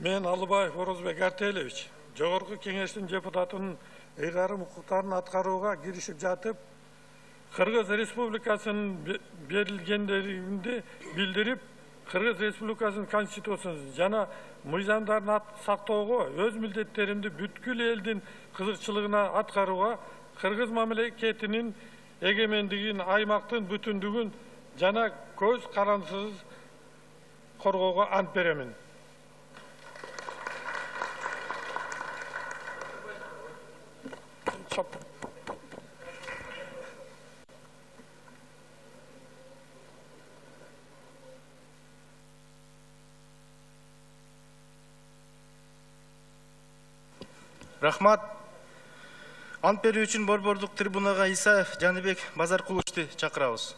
Мен Алыбаев Орозбек Артелевич, жогорку кеңештин депутатынын ыйгарым укуктарын аткарууга киришип жатып, Кыргыз Республикасынын бе- берилгендеринди билдирип, Кыргыз Республикасынын конституциясын жана мыйзамдарын сактоого, өз милдеттеримди бүткүл элдин кызыкчылыгына аткарууга, Кыргыз мамлекетинин эгемендигин, аймактын бүтүндүгүн жана көз карандысыз коргоого ант беремин. Рахмат. Ант берүү үчүн борбордук трибунага исаев жаныбек базаркуловичти чакырабыз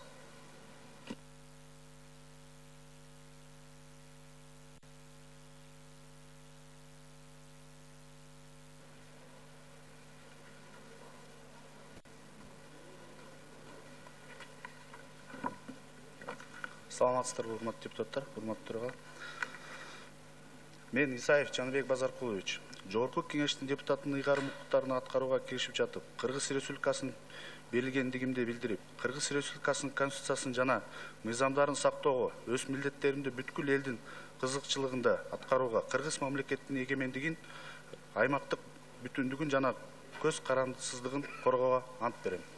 саламатсыздарбы урматтуу депутаттар урматтуу мен исаев жаныбек базаркулович жогорку кеңештин депутатынын ыйгарым укуктарын аткарууга киришип жатып кыргыз республикасынын берилгендигимди билдирип кыргыз республикасынын конституциясын жана мыйзамдарын сактоого өз милдеттеримди бүткүл элдин кызыкчылыгында аткарууга кыргыз мамлекетинин эгемендигин аймактык бүтүндүгүн жана көз карандысыздыгын коргоого ант берем